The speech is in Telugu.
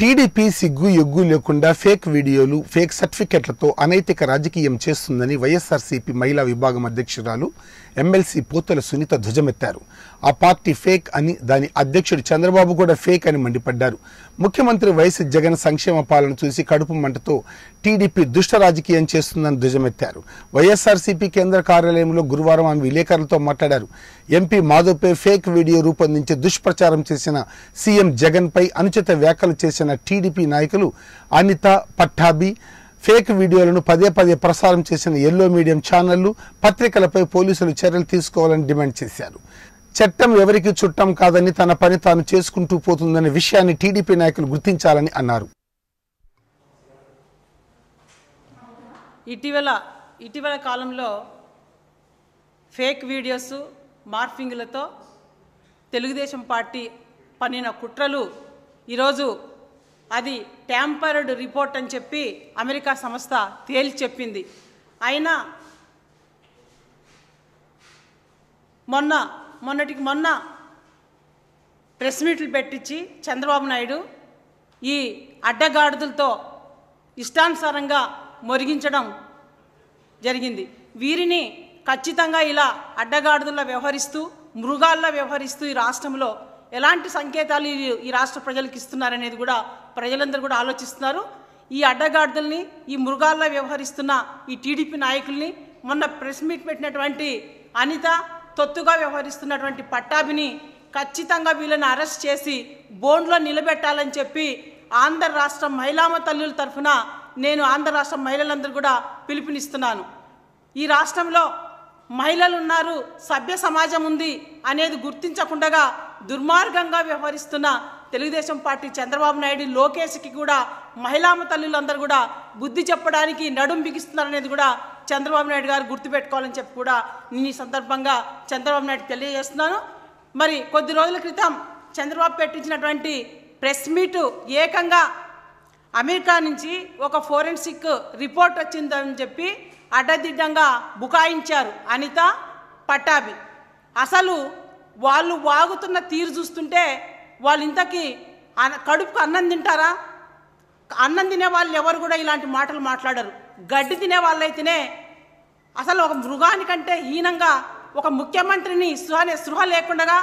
టీడీపీ సిగ్గు ఎగ్గు లేకుండా ఫేక్ వీడియోలు ఫేక్ సర్టిఫికెట్లతో అనైతిక రాజకీయం చేస్తుందని వైఎస్ఆర్సీపీ మహిళా విభాగం అధ్యక్షురాలు ఎమ్మెల్సీ పోతల సునీత ధ్వజమెత్తారు. ఆ పార్టీ ఫేక్ అని దాని అధ్యక్షుడు చంద్రబాబు కూడా ఫేక్ అని మండిపడ్డారు. ముఖ్యమంత్రి వైఎస్ జగన్ సంక్షేమ పాలన చూసి కడుపు మంటతో టీడీపీ దుష్ట రాజకీయం చేస్తుందని ధ్వజమెత్తారు. వైఎస్ఆర్సీపీ కేంద్ర కార్యాలయంలో గురువారం ఆమె విలేకరులతో మాట్లాడారు. ఎంపీ మాధవ్పై ఫేక్ వీడియో రూపొందించి దుష్ప్రచారం చేసిన సీఎం జగన్పై అనుచిత వ్యాఖ్యలు చేసిన టీడీపీ నాయకులు అనిత పట్టాభి ఫేక్ వీడియోలను పదే పదే ప్రసారం చేసిన ఎల్లో మీడియం ఛానళ్ళు పత్రికలపై పోలీసులు చర్యలు తీసుకోవాలని డిమాండ్ చేశారు. చట్టం ఎవరికి చుట్టం కాదని తన పని తాను చేసుకుంటూ పోతుందనే విషయాన్ని టీడీపీ నాయకులు గుర్తించాలని అన్నారు. ఇటీవల ఇటీవల కాలంలో ఫేక్ వీడియోస్ మార్ఫింగ్లతో తెలుగుదేశం పార్టీ పన్నిన కుట్రలు ఈరోజు అది ట్యాంపర్డ్ రిపోర్ట్ అని చెప్పి అమెరికా సంస్థ తేల్చి చెప్పింది. అయినా మొన్న మొన్నటికి మొన్న ప్రెస్ మీట్లు పెట్టించి చంద్రబాబు నాయుడు ఈ అడ్డగాడుదలతో ఇష్టానుసారంగా మొరిగించడం జరిగింది. వీరిని ఖచ్చితంగా ఇలా అడ్డగాడిదల్లో వ్యవహరిస్తూ మృగాల్లో వ్యవహరిస్తూ ఈ రాష్ట్రంలో ఎలాంటి సంకేతాలు ఈ- రాష్ట్ర ప్రజలకు ఇస్తున్నారనేది కూడా ప్రజలందరూ కూడా ఆలోచిస్తున్నారు. ఈ అడ్డగాడిదల్ని ఈ మృగాల్లో వ్యవహరిస్తున్న ఈ టీడీపీ నాయకుల్ని మొన్న ప్రెస్ మీట్ పెట్టినటువంటి అనిత తొత్తుగా వ్యవహరిస్తున్నటువంటి పట్టాభిని ఖచ్చితంగా వీళ్ళని అరెస్ట్ చేసి బోన్లో నిలబెట్టాలని చెప్పి ఆంధ్ర రాష్ట్ర మహిళామ తల్లుల తరఫున నేను ఆంధ్ర రాష్ట్ర మహిళలందరూ కూడా పిలుపునిస్తున్నాను. ఈ రాష్ట్రంలో మహిళలు ఉన్నారు సభ్య సమాజం ఉంది అనేది గుర్తించకుండా దుర్మార్గంగా వ్యవహరిస్తున్న తెలుగుదేశం పార్టీ చంద్రబాబు నాయుడు లోకేష్కి కూడా మహిళామ తల్లులందరూ కూడా బుద్ధి చెప్పడానికి నడుం బిగిస్తున్నారనేది కూడా చంద్రబాబు నాయుడు గారు గుర్తుపెట్టుకోవాలని చెప్పి కూడా నేను ఈ సందర్భంగా చంద్రబాబు నాయుడు తెలియజేస్తున్నాను. మరి కొద్ది రోజుల క్రితం చంద్రబాబు పెట్టించినటువంటి ప్రెస్ మీటు ఏకంగా అమెరికా నుంచి ఒక ఫోరెన్సిక్ రిపోర్ట్ వచ్చిందని చెప్పి అడ్డదిడ్డంగా బుకాయించారు అనిత పట్టాభి. అసలు వాళ్ళు వాగుతున్న తీరు చూస్తుంటే వాళ్ళు ఇంతకీ కడుపుకు అన్నం తింటారా? అన్నం తినే వాళ్ళు ఎవరు కూడా ఇలాంటి మాటలు మాట్లాడరు. గడ్డి తినే వాళ్ళైతేనే అసలు ఒక మృగానికంటే హీనంగా ఒక ముఖ్యమంత్రిని సృహ సృహ లేకుండా